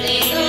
de